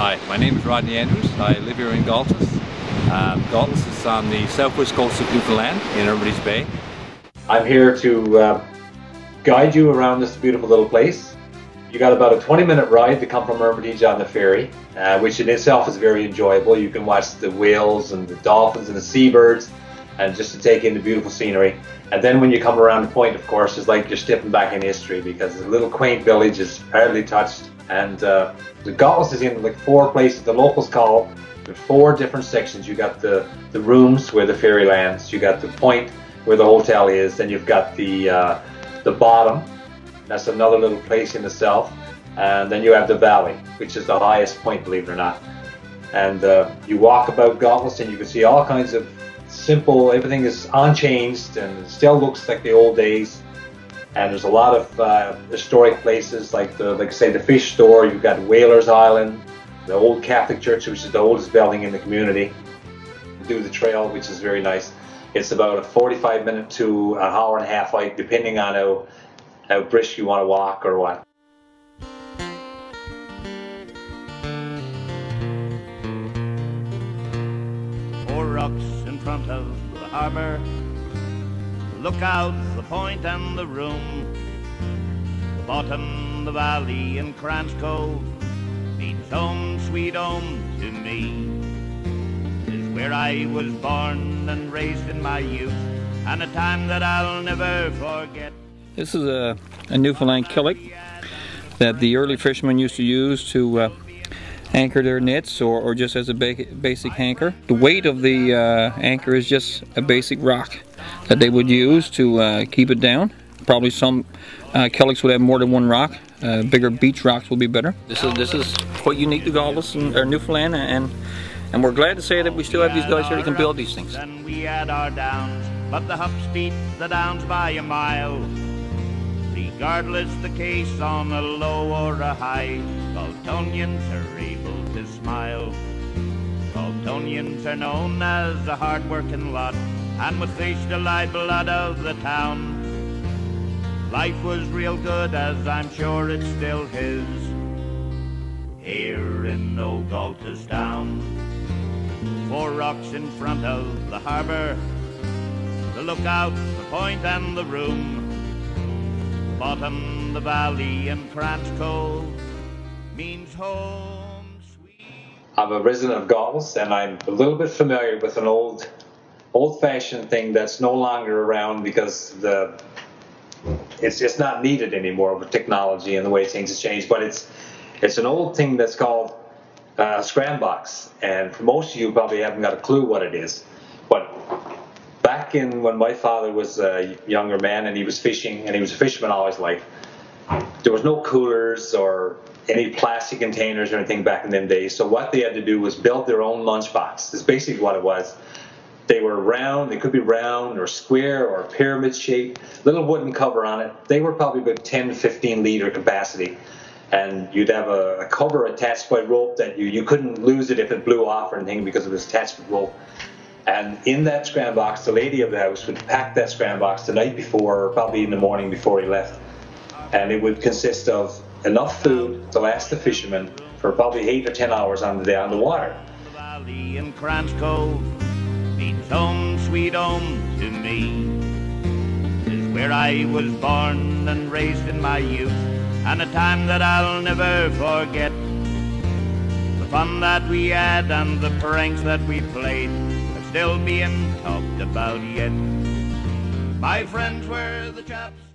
Hi, my name is Rodney Andrews. I live here in Gaultois. Um, Gaultois is on the southwest coast of Newfoundland in Hermitage Bay. I'm here to uh, guide you around this beautiful little place. You got about a 20 minute ride to come from Hermitage on the ferry, uh, which in itself is very enjoyable. You can watch the whales and the dolphins and the seabirds and just to take in the beautiful scenery. And then when you come around the point, of course, it's like you're stepping back in history because the little quaint village is hardly touched and uh, the Gaultois is in like four places. The locals call there's four different sections. You got the the rooms where the ferry lands. You got the point where the hotel is. Then you've got the uh, the bottom. That's another little place in itself. And then you have the valley, which is the highest point, believe it or not. And uh, you walk about Gaultois and you can see all kinds of simple. Everything is unchanged and still looks like the old days and there's a lot of uh, historic places like the like say the fish store. You've got whalers island the old catholic church which is the oldest building in the community. Do the trail which is very nice. It's about a 45 minute to an hour and a half hike depending on how how brisk you want to walk or what. Four rocks in front of the harbor Look out, the point and the room. The bottom, the valley, and Krantz Cove means home, sweet home to me. Is where I was born and raised in my youth, and a time that I'll never forget. This is a, a Newfoundland killick that the early fishermen used to use to uh, anchor their nets or, or just as a ba basic anchor. The weight of the uh, anchor is just a basic rock that they would use to uh, keep it down. Probably some uh, killicks would have more than one rock. Uh, bigger beach rocks will be better. This is this is quite unique to Gaultois and or Newfoundland, and and we're glad to say that we still have these guys here that can build these things. And we had our downs, but the hups beat the downs by a mile. Regardless the case on a low or a high, Gaultonians are able to smile. Gaultonians are known as a hard-working lot and with fish to light blood of the town. Life was real good, as I'm sure it still is, here in old Gaultois town. Four rocks in front of the harbour, the lookout, the point and the room. The bottom, the valley and Krantz Cove means home sweet. I'm a resident of Gaultois and I'm a little bit familiar with an old old-fashioned thing that's no longer around because the it's just not needed anymore with technology and the way things have changed. But it's it's an old thing that's called uh, scram box, and for most of you probably haven't got a clue what it is. But back in when my father was a younger man and he was fishing, and he was a fisherman all his life, there was no coolers or any plastic containers or anything back in them days. So what they had to do was build their own lunchbox. That's basically what it was. They were round, they could be round or square or pyramid shaped, little wooden cover on it. They were probably about 10 to 15 liter capacity. And you'd have a, a cover attached by rope that you, you couldn't lose it if it blew off or anything because it was attached with rope. And in that scram box, the lady of the house would pack that scram box the night before, or probably in the morning before he left. And it would consist of enough food to last the fisherman for probably eight or ten hours on the day on the water means home, sweet home to me. Is where I was born and raised in my youth, and a time that I'll never forget. The fun that we had and the pranks that we played are still being talked about yet. My friends were the chaps